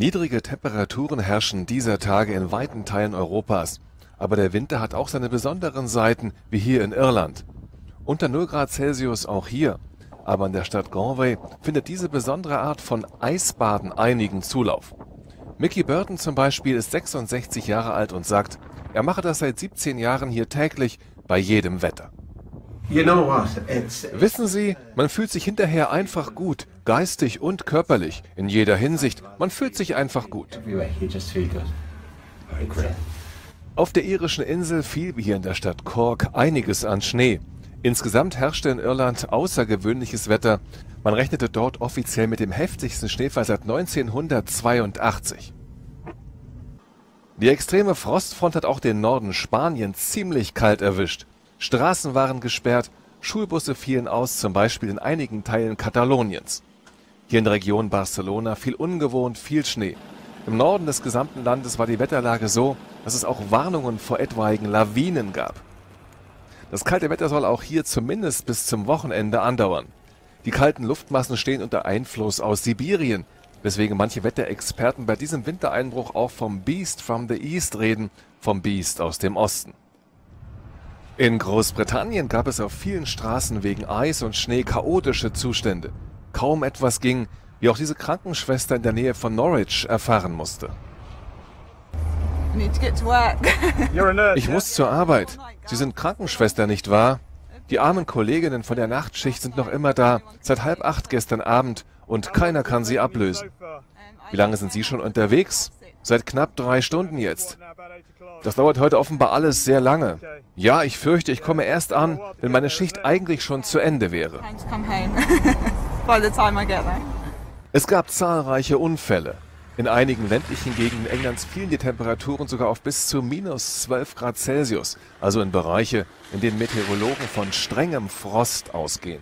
Niedrige Temperaturen herrschen dieser Tage in weiten Teilen Europas. Aber der Winter hat auch seine besonderen Seiten, wie hier in Irland. Unter 0 Grad Celsius auch hier. Aber in der Stadt Galway findet diese besondere Art von Eisbaden einigen Zulauf. Mickey Burton zum Beispiel ist 66 Jahre alt und sagt, er mache das seit 17 Jahren hier täglich bei jedem Wetter. Wissen Sie, man fühlt sich hinterher einfach gut, geistig und körperlich, in jeder Hinsicht. Man fühlt sich einfach gut. Auf der irischen Insel fiel wie hier in der Stadt Cork einiges an Schnee. Insgesamt herrschte in Irland außergewöhnliches Wetter. Man rechnete dort offiziell mit dem heftigsten Schneefall seit 1982. Die extreme Frostfront hat auch den Norden Spaniens ziemlich kalt erwischt. Straßen waren gesperrt, Schulbusse fielen aus, zum Beispiel in einigen Teilen Kataloniens. Hier in der Region Barcelona fiel ungewohnt viel Schnee. Im Norden des gesamten Landes war die Wetterlage so, dass es auch Warnungen vor etwaigen Lawinen gab. Das kalte Wetter soll auch hier zumindest bis zum Wochenende andauern. Die kalten Luftmassen stehen unter Einfluss aus Sibirien, weswegen manche Wetterexperten bei diesem Wintereinbruch auch vom Beast from the East reden, vom Beast aus dem Osten. In Großbritannien gab es auf vielen Straßen wegen Eis und Schnee chaotische Zustände. Kaum etwas ging, wie auch diese Krankenschwester in der Nähe von Norwich erfahren musste. Ich muss zur Arbeit. Sie sind Krankenschwester, nicht wahr? Die armen Kolleginnen von der Nachtschicht sind noch immer da, seit halb acht gestern Abend, und keiner kann sie ablösen. Wie lange sind Sie schon unterwegs? Seit knapp drei Stunden jetzt. Das dauert heute offenbar alles sehr lange. Ja, ich fürchte, ich komme erst an, wenn meine Schicht eigentlich schon zu Ende wäre. Es gab zahlreiche Unfälle. In einigen ländlichen Gegenden Englands fielen die Temperaturen sogar auf bis zu minus 12 Grad Celsius, also in Bereiche, in denen Meteorologen von strengem Frost ausgehen.